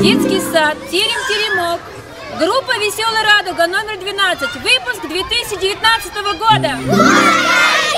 Детский сад «Терем-теремок». Группа «Веселая радуга» номер 12. Выпуск 2019 года. Утром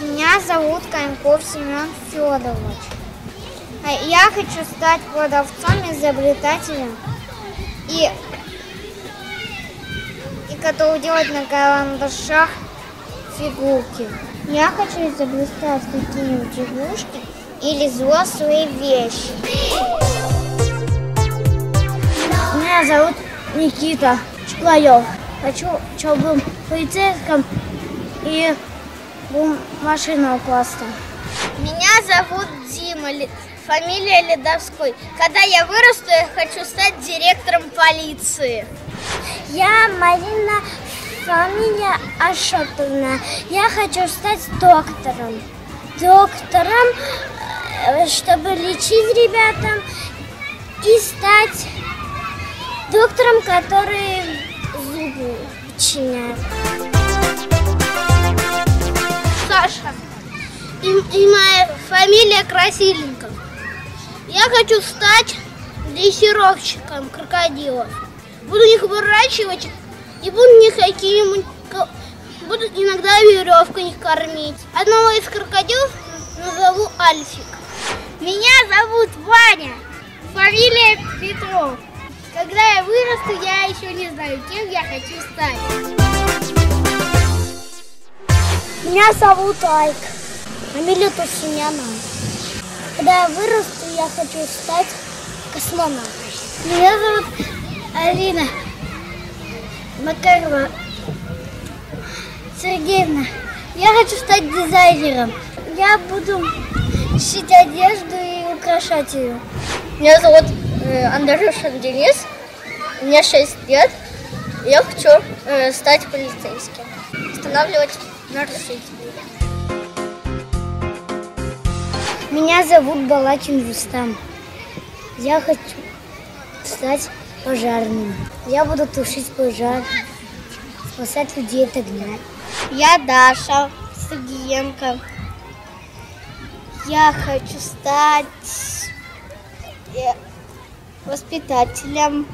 Меня зовут Коньков Семен Федорович. А Я хочу стать продавцом, изобретателем и, и готов делать на карандашах фигурки. Я хочу изобретать какие-нибудь игрушки или взрослые вещи. Меня зовут Никита Чуклаев. Хочу, чтобы был полицейским и был машинного класса. Меня зовут Дима, Ли- фамилия Ледовской. Когда я вырасту, я хочу стать директором полиции. Я Марина, фамилия Ашотовна. Я хочу стать доктором. Доктором, э, чтобы лечить ребятам и стать доктором, который зубы чиняет. Саша. И, и моя фамилия Красильников. Я хочу стать дрессировщиком крокодилов. Буду их выращивать и буду них какими буду иногда веревкой их кормить. Одного из крокодилов назову Альфик. Меня зовут Ваня. Фамилия Петров. Когда я вырасту, я еще не знаю, кем я хочу стать. Меня зовут Айк. Фамилия Тусиняна. Когда я вырасту, я хочу стать космонавтом. Меня зовут Алина Макарова Сергеевна. Я хочу стать дизайнером. Я буду шить одежду и украшать ее. Меня зовут э, Андрюшин Денис. Мне 6 лет. Я хочу э, стать полицейским. Останавливать нарушителей. Меня зовут Балачин Рустам. Я хочу стать пожарным. Я буду тушить пожар, спасать людей от огня. Я Даша Сергиенко. Я хочу стать э, воспитателем,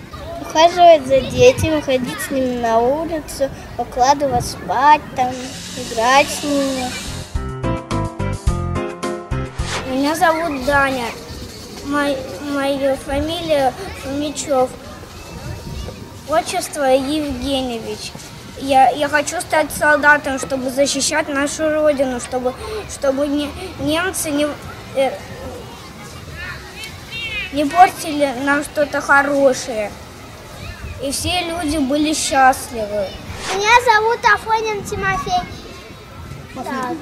ухаживать за детьми, ходить с ними на улицу, укладывать спать, там, играть с ними. Меня зовут Даня. Мой, моя фамилия Фомичев. Отчество Евгеньевич. Я, я хочу стать солдатом, чтобы защищать нашу родину, чтобы, чтобы не, немцы не, э, не портили нам что-то хорошее. И все люди были счастливы. Меня зовут Афонин Тимофей. Так.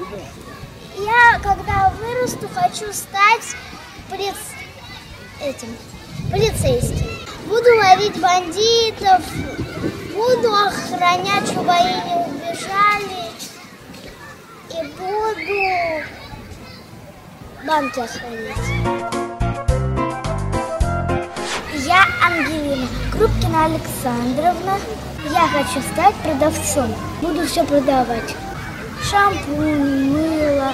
Я, когда вырасту, хочу стать полиц... этим, полицейским. Буду ловить бандитов, буду охранять, чтобы они не убежали. И буду банки охранять. Ангелина Крупкина Александровна. Я хочу стать продавцом. Буду все продавать. Шампунь, мыло,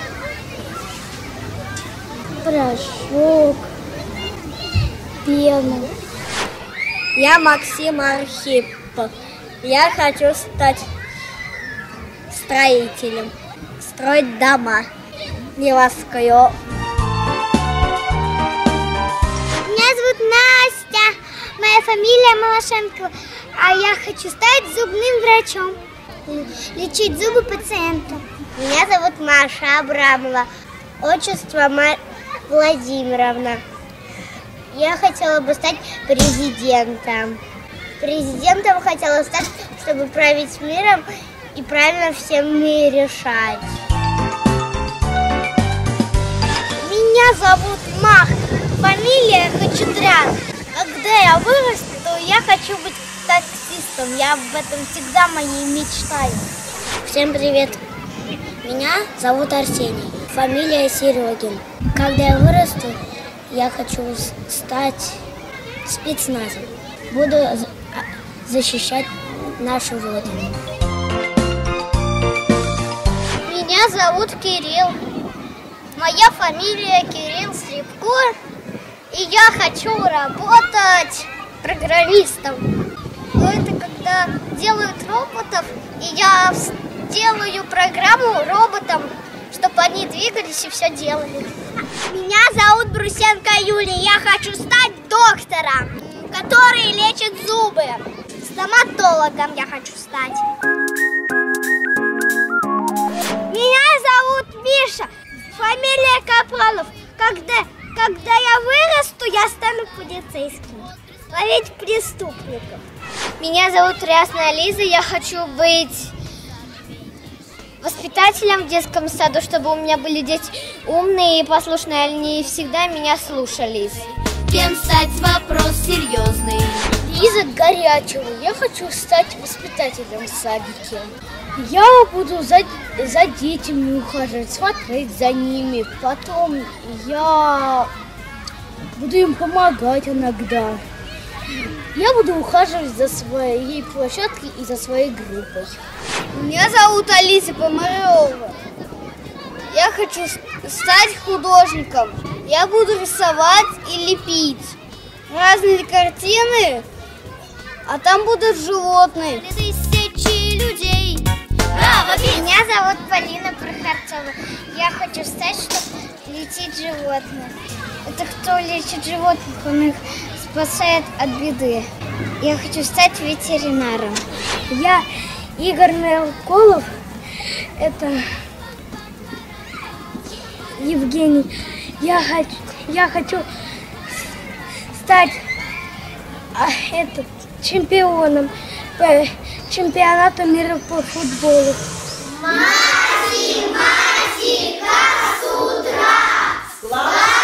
порошок, пену. Я Максим Архипов. Я хочу стать строителем, строить дома, небоскреб. Фамилия Малашенко, а я хочу стать зубным врачом, лечить зубы пациенту. Меня зовут Маша Абрамова, отчество Марья Владимировна. Я хотела бы стать президентом. Президентом хотела стать, чтобы править миром и правильно всем решать. Меня зовут Мах, фамилия Хачатрян. Когда я вырасту, я хочу быть таксистом. Я об этом всегда моей мечтаю. Всем привет! Меня зовут Арсений, фамилия Серегин. Когда я вырасту, я хочу стать спецназом. Буду а, защищать нашу родину. Меня зовут Кирилл. Моя фамилия Кирилл Слепко. И я хочу работать программистом. Ну, Это когда делают роботов, и я делаю программу роботам, чтобы они двигались и все делали. Меня зовут Брусенко Юлия. Я хочу стать доктором, который лечит зубы. Стоматологом я хочу стать. Меня зовут Миша, фамилия Капралов. Когда, когда я вырасту, я стану полицейским. Ловить преступников. Меня зовут Рясная Лиза, я хочу быть воспитателем в детском саду, чтобы у меня были дети умные и послушные, они всегда меня слушались. Кем стать вопрос серьезный. Лиза Горячева. Я хочу стать воспитателем в садике. Я буду за, за детьми ухаживать, смотреть за ними. Потом я буду им помогать иногда. Я буду ухаживать за своей площадкой и за своей группой. Меня зовут Алиса Помарева. Я хочу стать художником. Я буду рисовать и лепить разные картины, а там будут животные. Браво, Петя! Меня зовут Полина Прохорцова. Я хочу стать, чтобы лечить животных. Это кто лечит животных, он их спасает от беды. Я хочу стать ветеринаром. Я Игорь Мелколов. Это Евгений. Я хочу, я хочу стать а, этот, чемпионом по чемпионату мира по футболу. Буду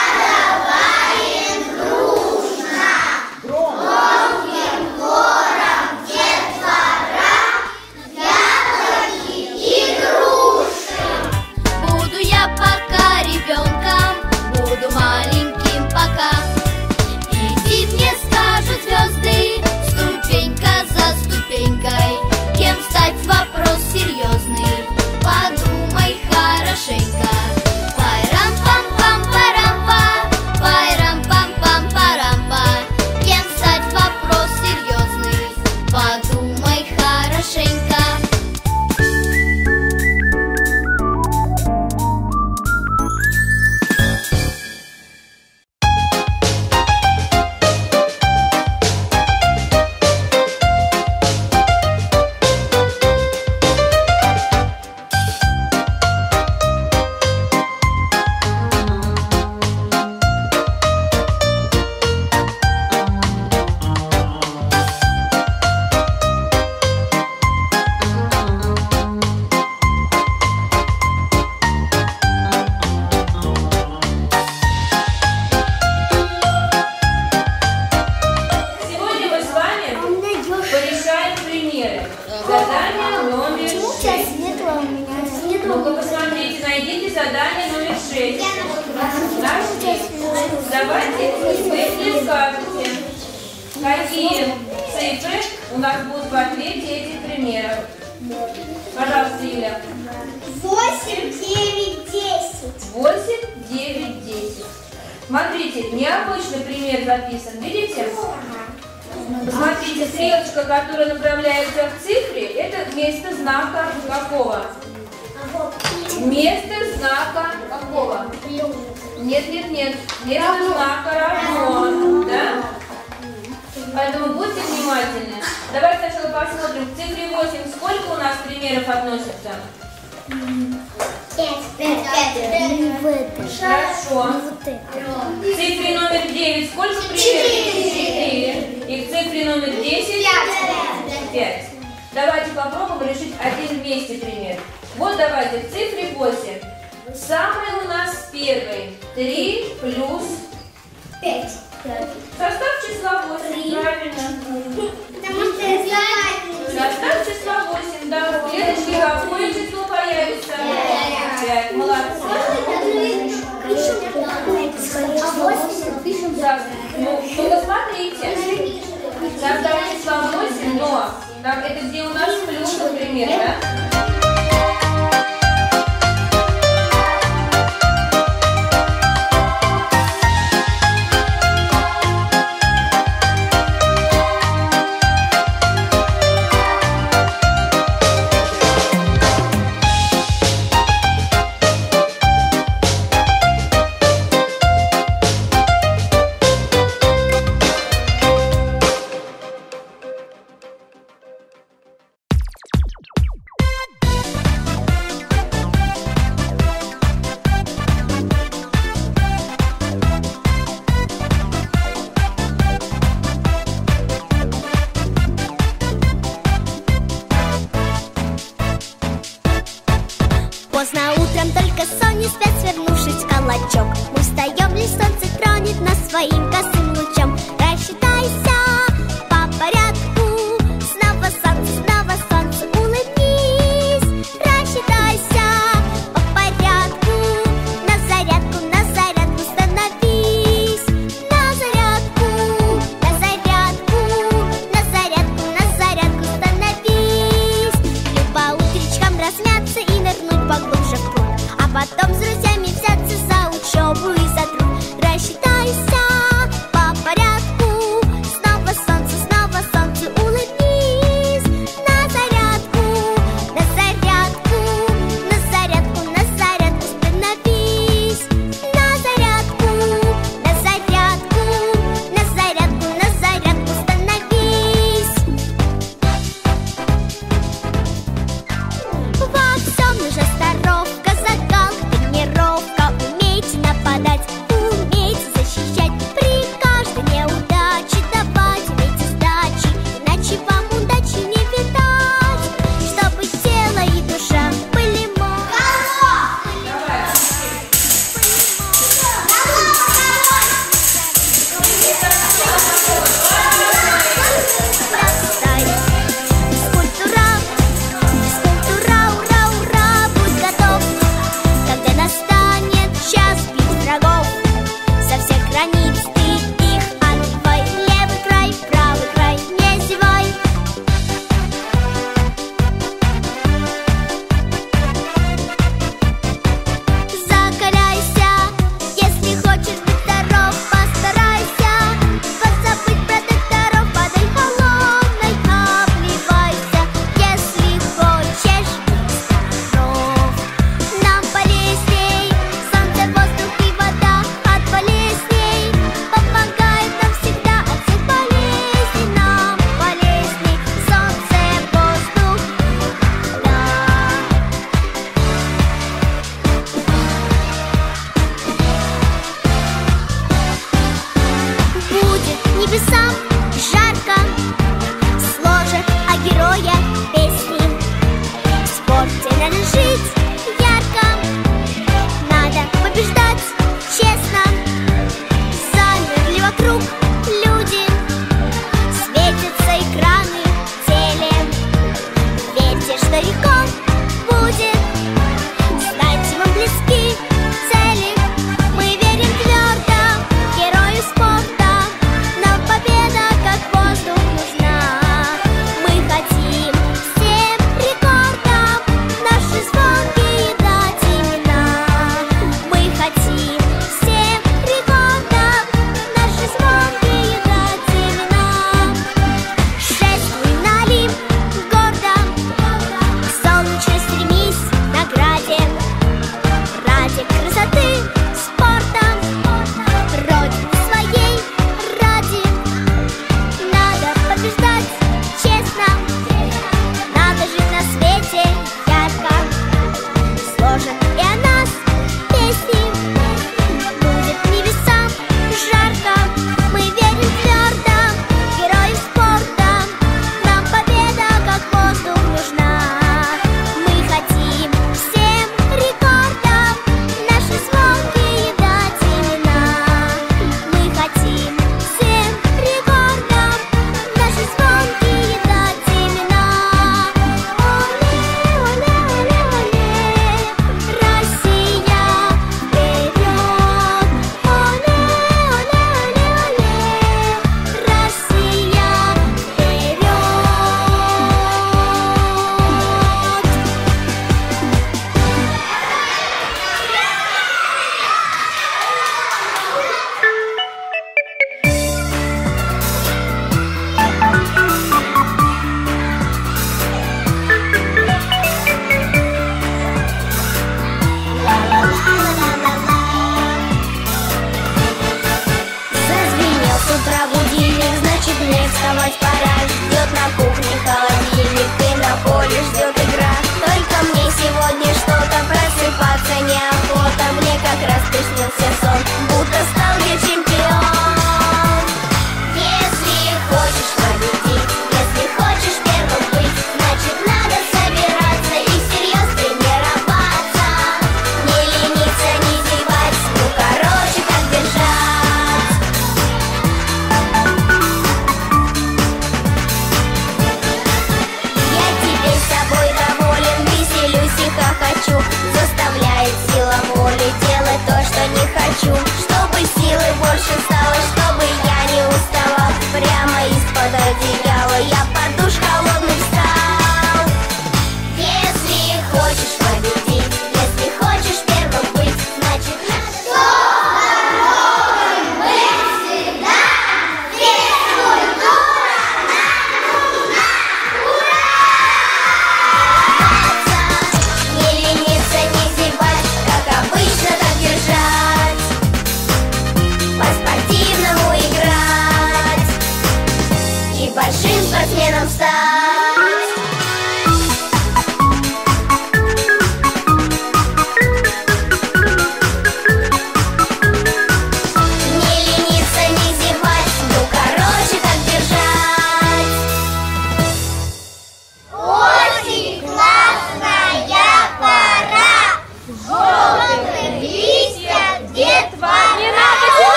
числа 8, правильно. Потому что я знаю. Состав числа 8, да. В следующий раз какое число появится? 5. Молодцы. А 8 пишем Да. Ну, только смотрите. Состав числа 8, но так, это где у нас плюс, например, да?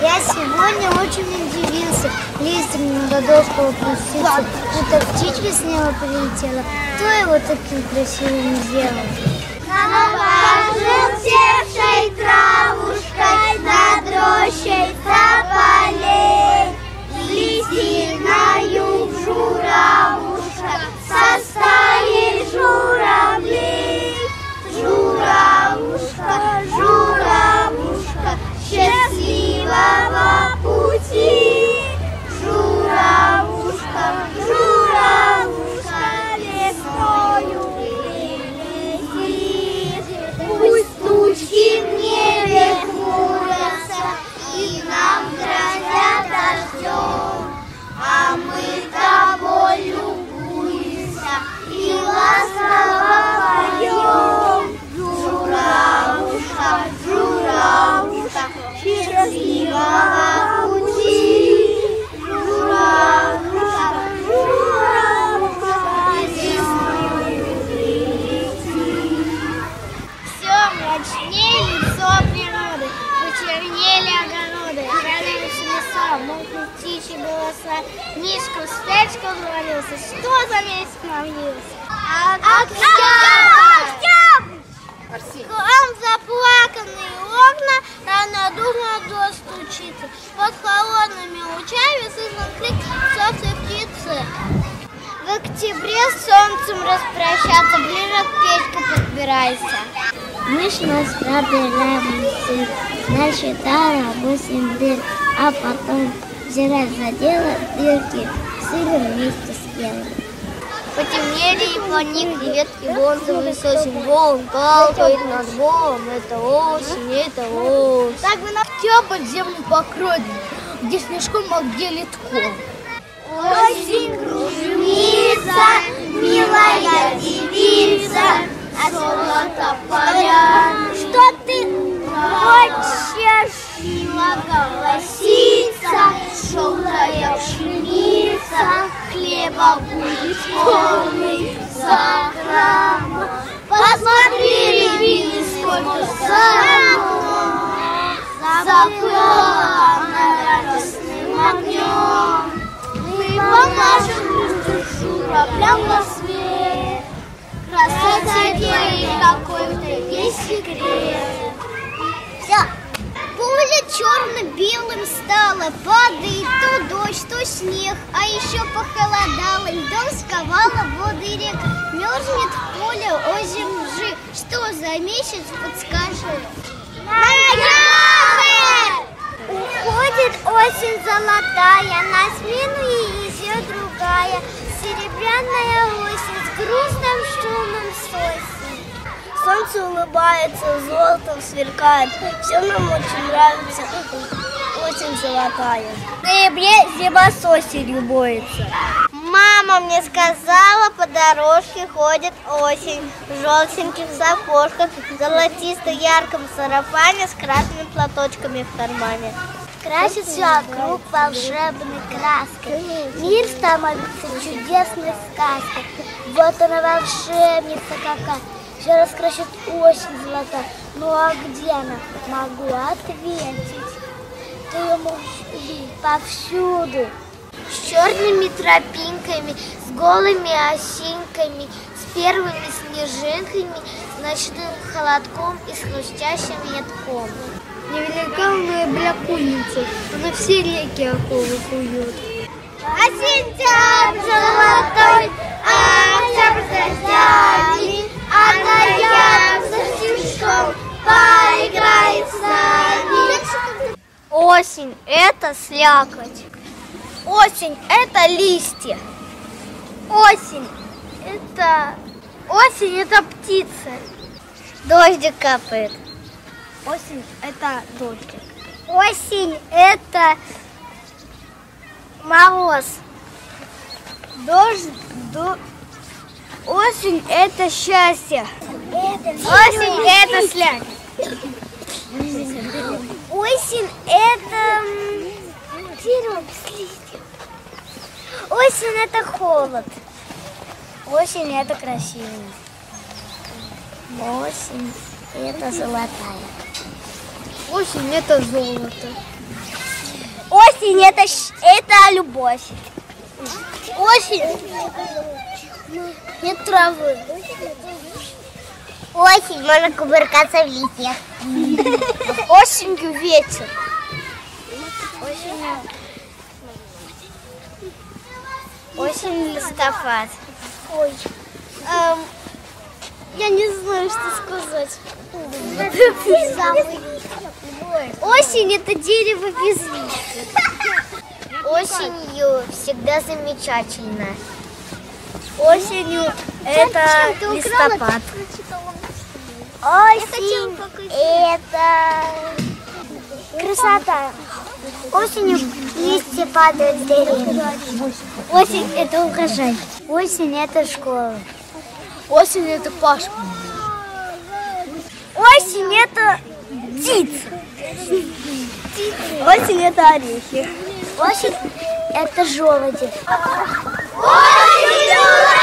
Я сегодня очень удивился. Листьям на доску опустился. Это птичка с него прилетела. Кто его таким красивым сделал? Нам положил севшей травушкой на дрожь. с осень волн калкает над Богом. Это осень, это осень. Так бы на октябрь землю покроет, где снежком, а где литком. Осень кружится, милая девица, а золото поля. Что ты хочешь, мило голосица, желтая пшеница, хлеба будет полный за закрома. Посмотри, рябины, сколько сам Заколано радостным огнем. Мы покажем душу журавлям во свет. Красоте твоей какой-то есть секрет. Все, пули! Черно-белым стало Падает то дождь, то снег А еще похолодало Льдом сковала воды рек Мерзнет в поле озим жи Что за месяц, подскажи? Ноябрь! Уходит осень золотая На смену ей идет другая. Серебряная осень С грустным шумом сосен Солнце улыбается, золотом сверкает. Все нам очень нравится, очень золотая. В ноябре зима с осенью боится. Мама мне сказала, по дорожке ходит осень В желтеньких сапожках, золотисто-ярком сарафане С красными платочками в кармане Красит все вокруг волшебной краской. Мир становится чудесной сказкой. Вот она волшебница какая. Все раскрасит осень золотая. Ну а где она? Могу ответить. Ты ее можешь видеть повсюду. С черными тропинками, с голыми осинками, с первыми снежинками, с ночным холодком и с хрустящим ядком. Невелика моя блякульница, она все реки оковы кует. А сентябрь золотой, а октябрь дождями, а ноябрь со снежком поиграет с нами. Осень – это слякоть. Осень – это листья. Осень – это... Осень – это птицы. Дождик капает. Осень – это дождик. Осень – это мороз. Дождь, до... Осень – это счастье. Осень – это слякоть. Осень – это дерево. Осень – это холод. Осень это красиво. Осень это золотая. Осень – это золото. Осень – это, это любовь. Осень – нет травы. Осень – можно кувыркаться в листьях. Осенью ветер. Осень – листопад. Ой. Эм, я не знаю, что сказать. Осень – это дерево без листьев. Осенью всегда замечательно. Осенью это листопад. Осень – это красота. Осенью листья падают с деревьев. Осень – это урожай. Осень – это школа. Осень – это Пашка. Осень – это птица. Осень – это орехи. Осень – это желуди. Солнце,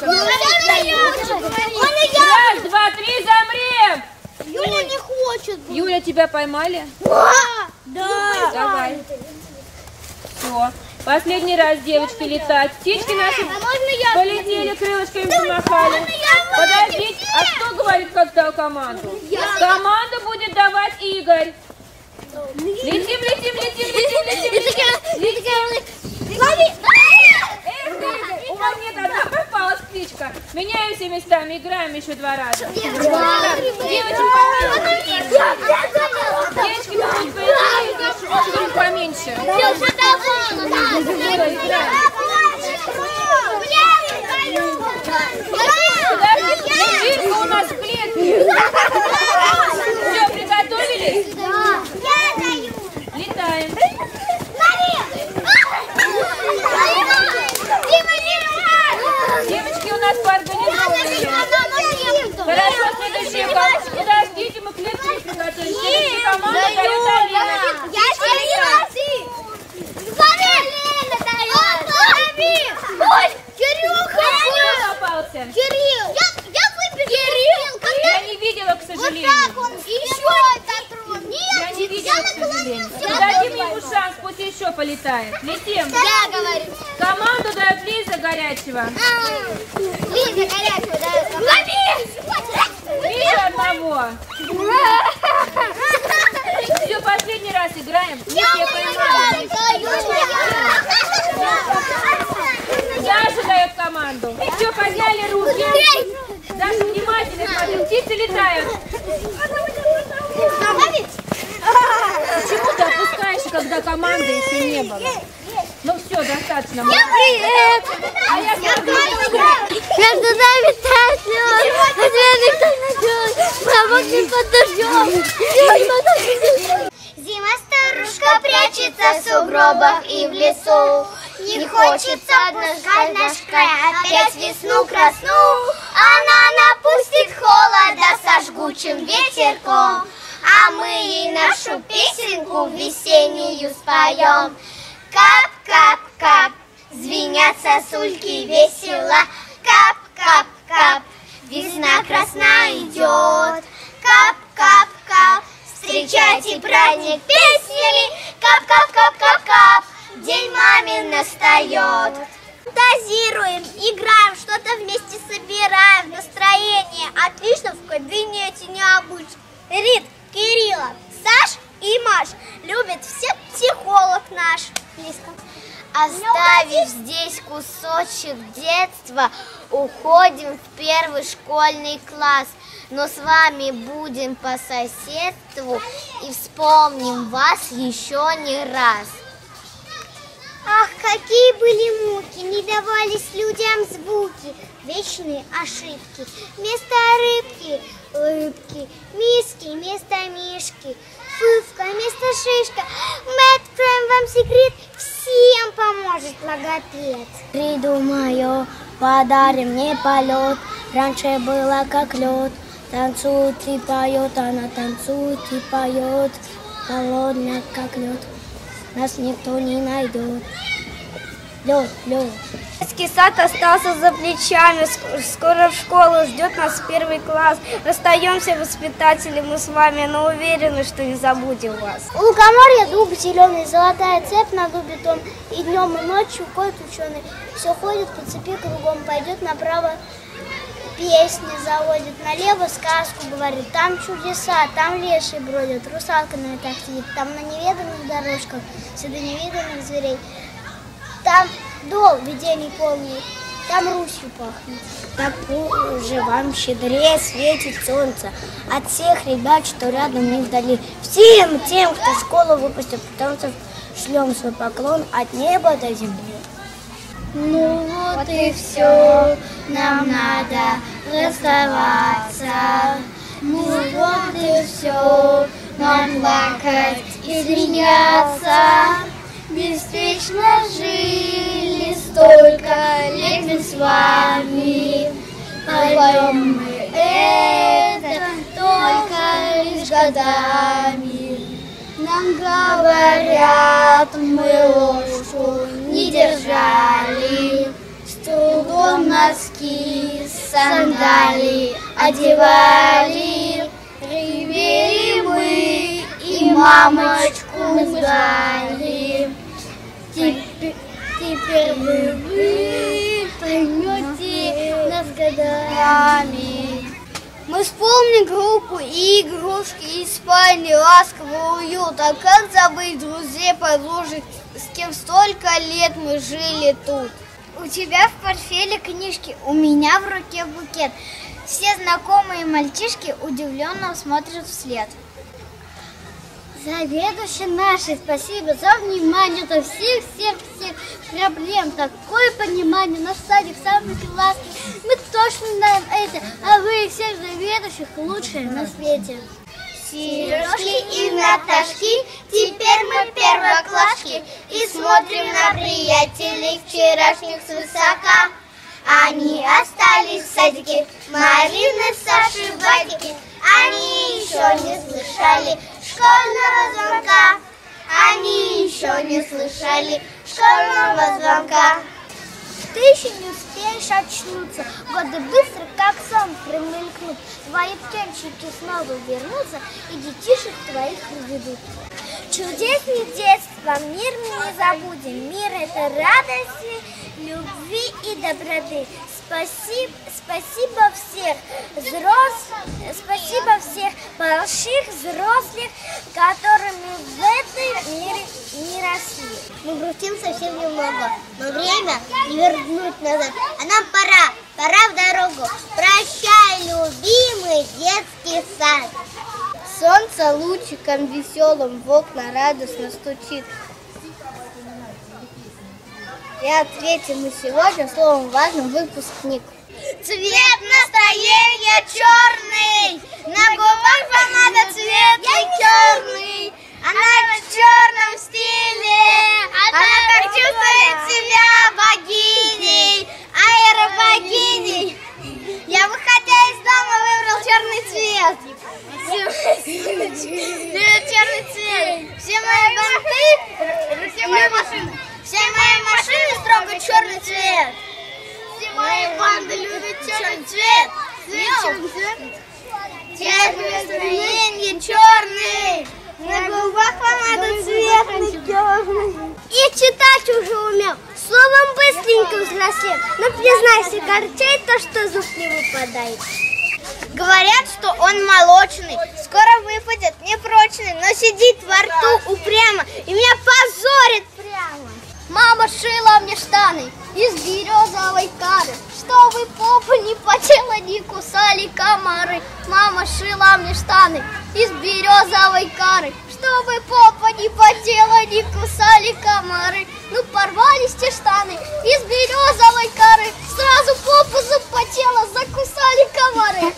Раз, два, три, замрем. Юля не хочет. Юля, тебя поймали? Да. Давай. Все. Последний раз, девочки, летать. Птички наши полетели, крылышками помахали. Подождите, а кто говорит, как дал команду? Команду будет давать Игорь. Летим, летим, летим, летим, летим, летим. Эх, Игорь, у вас нет одна попалась птичка. Меняемся местами, играем еще два раза. Девочки, мы тут поиграем, чуть-чуть поменьше. Подожди, у нас в клетке. Все, приготовились? Летаем. Девочки у нас поорганизованные. Хорошо, следующая команда. Подождите, мы клетку не приготовили. Следующая команда дает Алина. Кто попался? Кирилл! Я, я выберу! Кирилл! Я не видела, к сожалению. он еще Нет! Я не видела, к сожалению. Дадим ему шанс, пусть еще полетает. Летим. Я говорю. Команду дает Лиза Горячего. Лиза горячая, да. Лови! Вижу одного. Все, последний раз играем. Не все поймали. Даша дает команду. Все, подняли руки. Птицы летают. Почему ты опускаешь, когда команды еще не было? Ну все, достаточно. Привет! А я смотрю, Между нами тает лед, ответы кто найдет, промокнет под дождем. Зима старушка прячется в сугробах и в лесу. Не хочется однажды ножкой опять весну красну. Она напустит холода со жгучим ветерком, а мы ей нашу песенку весеннюю споем. Кап-кап-кап, звенят сосульки весело. Кап-кап-кап, весна красна идет. Кап-кап-кап, встречайте праздник песнями. Кап-кап-кап-кап-кап, день мамин настает. Фантазируем, играем, что-то вместе собираем, настроение отлично в кабинете необычно. Рит, Кирилла, Саш и Маш любят всех психолог наш. Лиска. Оставив здесь кусочек детства, уходим в первый школьный класс. Но с вами будем по соседству и вспомним вас еще не раз. Ах, какие были муки, не давались людям звуки, вечные ошибки. Вместо рыбки – улыбки, миски вместо мишки, фывка вместо шишка. Мы откроем вам секрет, всем поможет логопед. Придумаю, подарим мне полет. Раньше было как лед. Танцует и поет, она танцует и поет. Холодная, как лед. Нас никто не найдет. Лед, лед. Детский сад остался за плечами, ск- скоро в школу ждет нас первый класс. Расстаемся, воспитатели, мы с вами, но уверены, что не забудем вас. У лукоморья дуб зеленый, золотая цепь на дубе том. И днем, и ночью ходит ученый. Все ходит по цепи кругом, пойдет направо, песни заводит, налево сказку говорит. Там чудеса, там леший бродят, русалка на ветах сидит. Там на неведомых дорожках, среди невиданных зверей. Там дол видений полный, там Русью пахнет. Так же вам щедрее светит солнце от всех ребят, что рядом не вдали. Всем тем, кто школу выпустил питомцев, шлем свой поклон от неба до земли. Ну вот и все, нам надо расставаться. Ну вот и все, нам плакать и смеяться. Беспечно жили столько лет мы с вами. Поймем мы это только лишь годами. Нам говорят, мы ложку держали, С трудом носки, сандали одевали. Ревели мы и мамочку ждали. Теперь, теперь вы поймете нас годами. Мы вспомним группу и игрушки, и спальни, ласковый уют. А как забыть друзей, подружек, с кем столько лет мы жили тут? У тебя в портфеле книжки, у меня в руке букет. Все знакомые мальчишки удивленно смотрят вслед. Заведующий нашей, спасибо за внимание, за всех-всех-всех проблем. Такое понимание, наш садик самый классный. Мы точно знаем это, а вы всех заведующих лучшие на свете. Сережки и Наташки, теперь мы первоклашки И смотрим на приятелей вчерашних свысока Они остались в садике, Марины, Саши, Вадики Они еще не слышали школьного звонка. Они еще не слышали школьного звонка Ты еще не успеешь очнуться, годы быстро, как сон, промелькнут. Твои птенчики снова вернутся, и детишек твоих приведут. Чудесный детство, мир мы не забудем. Мир – это радости, любви и доброты. Спасибо, спасибо всех взрослых, спасибо всех больших взрослых, которыми в этом мире не росли. Мы грустим совсем немного, но время не вернуть назад. А нам пора, пора в дорогу. Прощай, любимый детский сад. Солнце лучиком веселым в окна радостно стучит. И ответим мы сегодня словом важным выпускник. Цвет настроения черный, на губах помада цветный черный. Она в черном стиле, она как чувствует себя богиней, аэробогиней. Я, выходя из дома, выбрал черный цвет. Черный цвет. Все мои банты, все мои машины, все мои машины строго черный цвет. Все мои банды любят черный цвет. Цвет, настроения черный. На губах помада цветный черный. И читать уже умел, словом быстренько взрослел. Но признайся, горчает то, что зуб не выпадает. Говорят, что он молочный, скоро выпадет, непрочный, но сидит во рту упрямо и меня позорит прямо. Мама шила мне штаны из березовой кары, чтобы попу не потела, не кусали комары. Мама шила мне штаны из березовой кары, чтобы попа не потела, не кусали комары. Ну порвались те штаны из березовой коры, сразу попу запотела, закусали комары.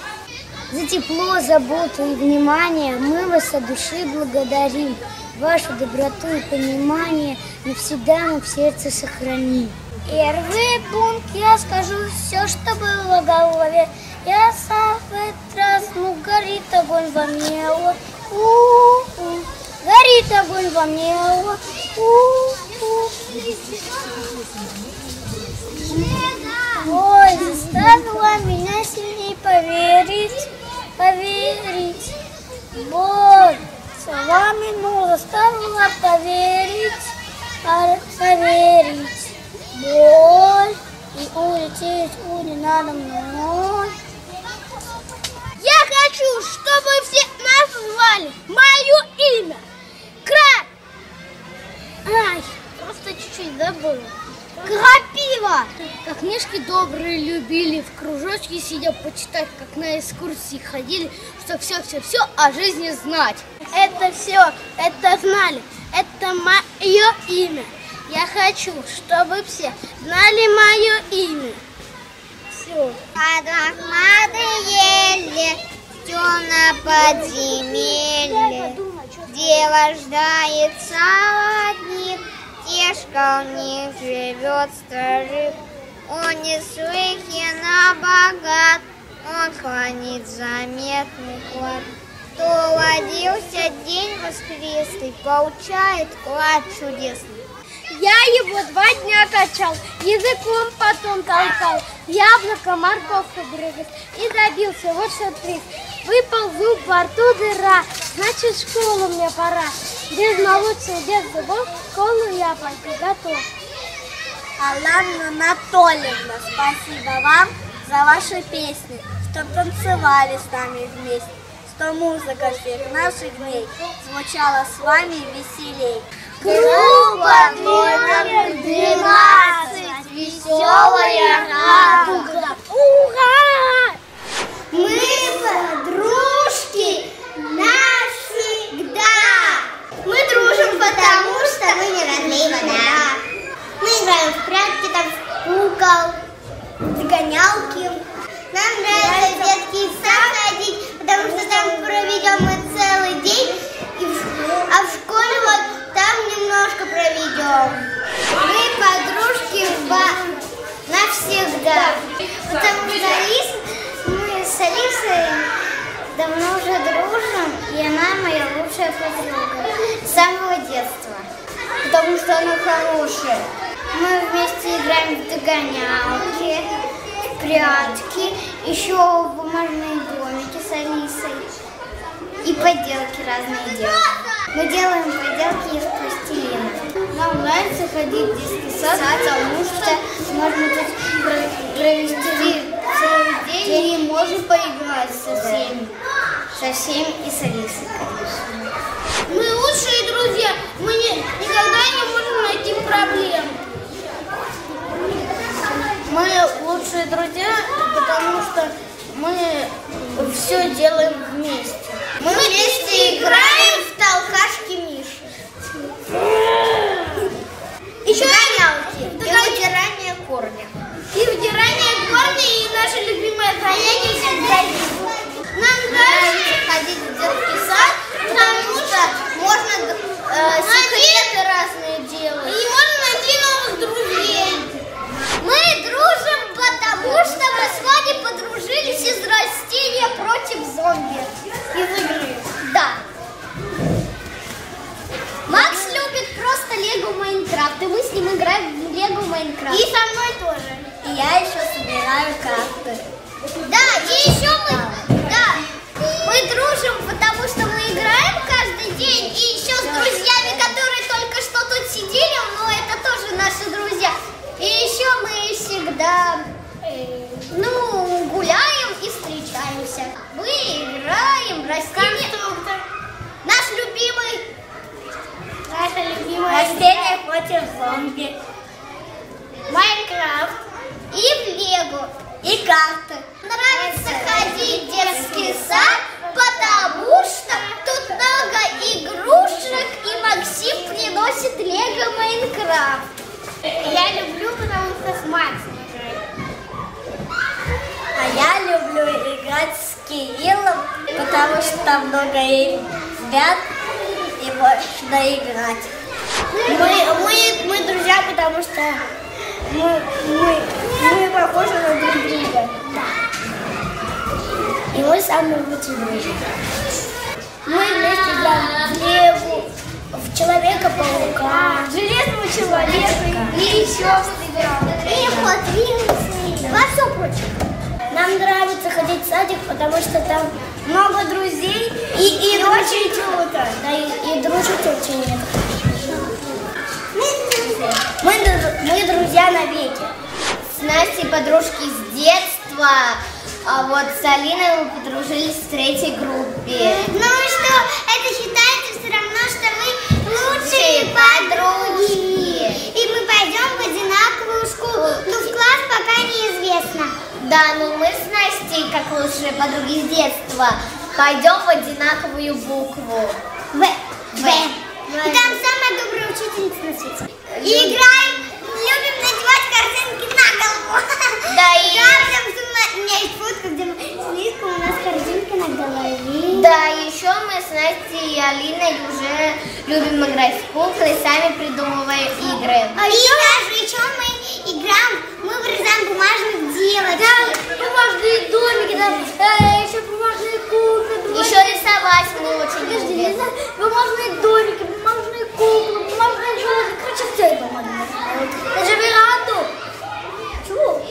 За тепло, заботу и внимание мы вас от души благодарим. Вашу доброту и понимание навсегда мы в сердце сохраним. Первый пункт я скажу все, что было в голове. Я сам в этот раз, ну горит огонь во мне, вот, у-у. горит огонь во мне, вот, у-у. Ой, заставила меня сильней поверить, поверить. Вот, словами, ну, заставила поверить, поверить. Боль и улететь уни надо мной. Я хочу, чтобы все назвали мое имя. Край. Ай, просто чуть-чуть забыла. Крапива! Как книжки добрые любили, в кружочке сидя почитать, как на экскурсии ходили, что все-все-все о жизни знать. Это все, это знали, это мое имя. Я хочу, чтобы все знали мое имя. Все. Адрахмады ели в темном подземелье, где рождается одних, тешка у них живет старик. Он неслыханно богат, он хранит заметный клад. Кто родился день воскресный, получает клад чудесный. Я его два дня качал, языком потом толкал, яблоко, морковка грыз и добился вот что приз. Выпал зуб во рту дыра, значит в школу мне пора. Без молочных, без зубов, в школу я пойти готов. Алана Анатольевна, спасибо вам за ваши песни, что танцевали с нами вместе, что музыка всех наших дней звучала с вами веселей. Группа номер 12, веселая радуга. Ура! Мы подружки навсегда. Мы дружим, потому что мы не разлей вода. Мы играем в прятки, там в кукол, в догонялки. Нам нравится детский сад ходить, потому что там проведем мы целый день, а в школе вот там немножко проведем. Мы подружки в- навсегда, потому что Алис, мы с Алисой давно уже дружим, и она моя лучшая подруга с самого детства, потому что она хорошая. Мы вместе играем в догонялки, прятки, еще бумажные домики с Алисой. И поделки разные делаем. Мы делаем поделки из пластилина. Нам нравится ходить в детский сад, потому что можно тут про- провести целый день и можем поиграть со всеми. Со всеми и с Алисой, конечно. Мы лучшие друзья, мы не- никогда не можем найти проблем. Мы лучшие друзья, потому что мы все делаем вместе. Мы вместе играем в толкашки Миши. Еще гонялки. И выдирание корня. И вдирание корня, и наше любимое занятие всегда Нам нравится ходить в детский сад, потому что можно э, секреты разные делать. И можно. Мы дружим, потому что мы с вами подружились из растения против зомби. Из игры. Да. Макс любит просто Лего Майнкрафт, и мы с ним играем в Лего Майнкрафт. И со мной тоже. И я еще собираю карты. Да, и еще мы, да, мы дружим, потому что мы играем каждый день, и еще с друзьями, которые только что тут сидели, но это тоже наши друзья. И еще мы всегда, э, ну, гуляем и встречаемся. Мы играем в растения. Наш любимый. Наша любимая Растение против зомби. Майнкрафт. И в Лего, и карты. Нравится ходить в детский сад, потому что тут много игрушек, и Максим приносит Лего Майнкрафт. Я люблю, потому что с играю. А я люблю играть с Кириллом, потому что там много ребят, и можно играть. Мы, мы, мы друзья, потому что мы, мы, мы похожи на друг друга. И мы самые лучшие друзья. Мы вместе играем в в Человека-паука, Железного Человека и еще. И Hot Wheels, во все прочее. Нам нравится ходить в садик, потому что там много друзей и, и очень круто. Да, и, и дружить очень это мы, мы друзья навеки. С Настей подружки с детства, а вот с Алиной мы подружились в третьей группе. Ну что, это считается все равно, что мы лучшие подруги. И мы пойдем в одинаковую школу, но в класс пока неизвестно. Да, ну мы с Настей, как лучшие подруги с детства, пойдем в одинаковую букву. В. В. В. И там самая добрая учительница на свете. И играем, любим корзинки на голову. Да, и... Да, потому что у меня есть фотка, где мы с Лизкой, у нас корзинка на голове. Да, еще мы с Настей и Алиной уже любим играть в куклы, сами придумывая игры. А и еще... даже еще мы играем, мы вырезаем бумажных девочек. Да, бумажные домики, да, э, еще бумажные куклы. Еще рисовать мы очень любим. Бумажные домики, бумажные куклы, бумажные железы. Это можно. Даже веранду. Чего?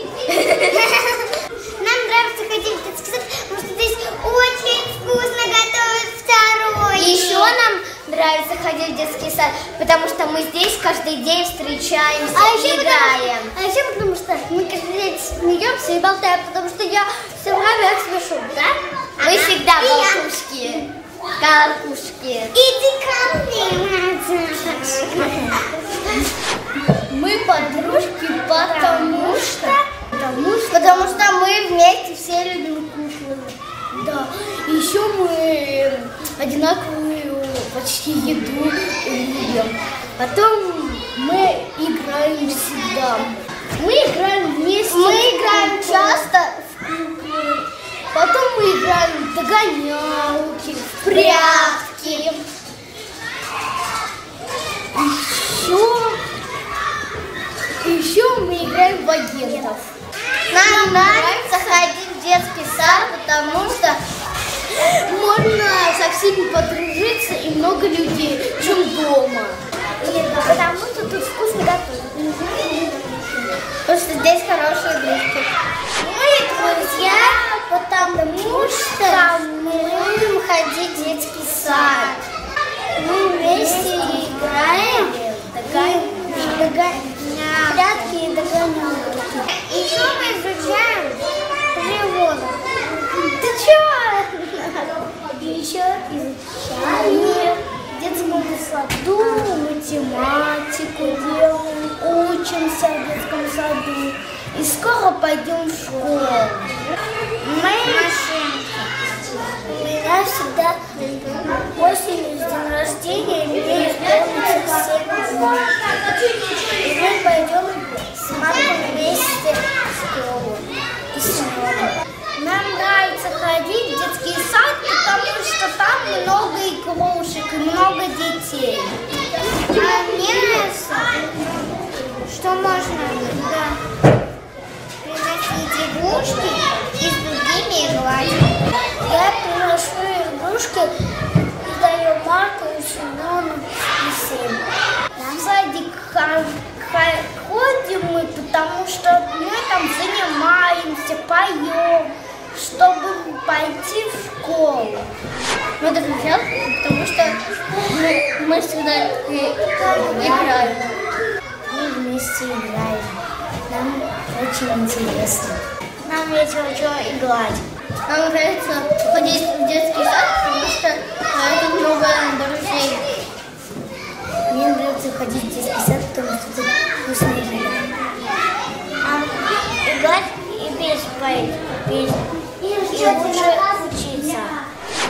Нам нравится ходить в детский сад, потому что здесь очень вкусно готовят второй. Еще нам нравится ходить в детский сад, потому что мы здесь каждый день встречаемся А и еще играем. Потому, а еще потому что мы каждый день смеемся и болтаем, потому что я все время смешу, да? Вы всегда болтушки, каркушки. Иди ко мне, Мы подружки, потому что... Потому что... Потому что мы вместе все любим куклы. Да. Еще мы одинаковую почти еду любим. Потом мы играем всегда. Мы играем вместе. Мы играем часто. Потом мы играем в догонялки, в прятки. Еще, еще мы играем в агентов. Нам нравится ходить в детский сад, потому что Можно со всеми подружиться и много людей, чем дома. потому что тут вкусно готовят. Потому что здесь хорошие друзья. Друзья, потому что мы любим ходить в детский сад. Мы вместе играем, прятки и догонялки. Еще мы изучаем животных. Ты чё? Еще изучаем в детском саду математику делаем, учимся в детском саду. И скоро пойдем в школу. Мы У меня всегда осенью с день рождения, мне исполнится 7 лет. И мы пойдем с мамой вместе в школу. И с мамой. Нам нравится ходить в детский сад, потому что там много игрушек и много детей. А мне нравится, что можно да, приносить игрушки и с другими играть. Я приношу игрушки и даю Марку, и Семену, и всем. В садик ходим мы, потому что мы там занимаемся, поем, чтобы пойти в школу. Мы друзья, потому что мы, мы всегда играем. Мы вместе играем. Нам очень интересно. Нам весело что играть. Нам нравится ходить в детский сад, потому что тут много друзей. Мне нравится ходить в детский сад, потому что тут вкусно играть. А играть и петь, поить, петь. И лучше учиться.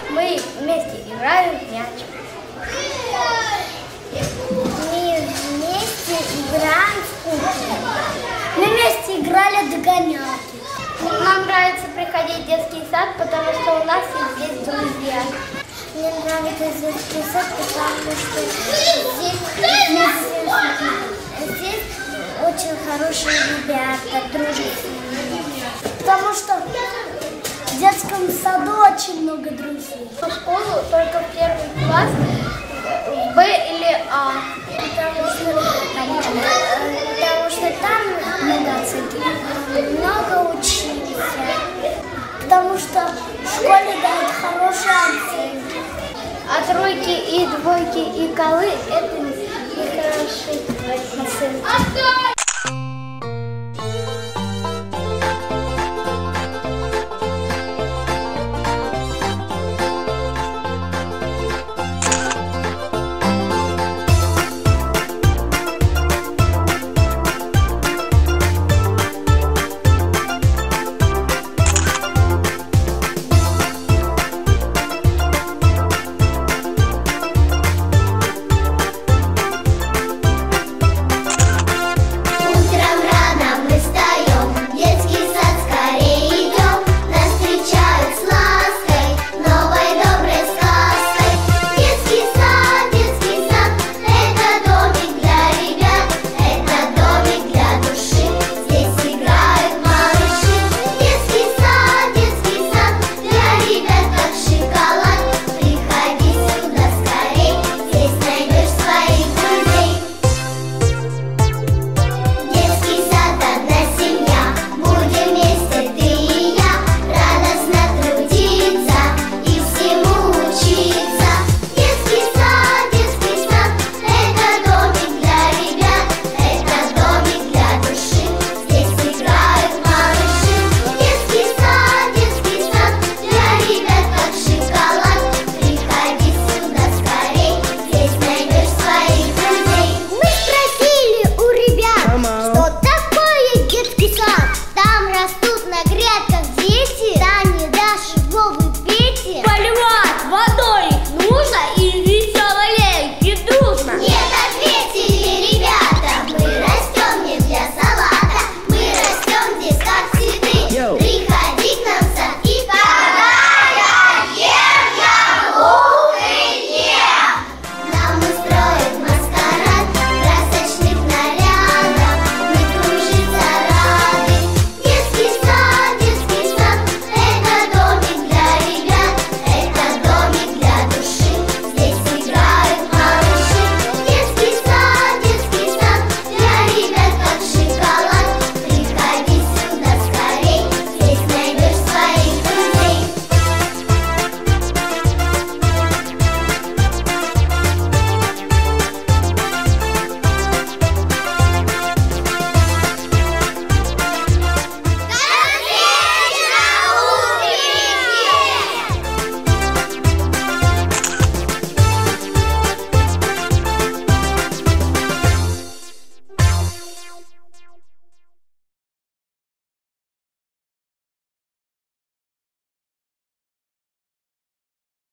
Мы вместе играем в мяч. Мы вместе играем в куклы. Мы вместе играли догонялки. Нам нравится приходить в детский сад, потому что у нас есть здесь друзья. Мне нравится детский сад, потому что здесь, здесь очень хорошие ребята, дружат. Потому что в детском саду очень много друзей. В школу только в первый класс в Б или А. Потому что э, потому что там много оценки, много учимся. Потому что в школе дают хорошие оценки. А тройки и двойки и колы это нехорошие оценки.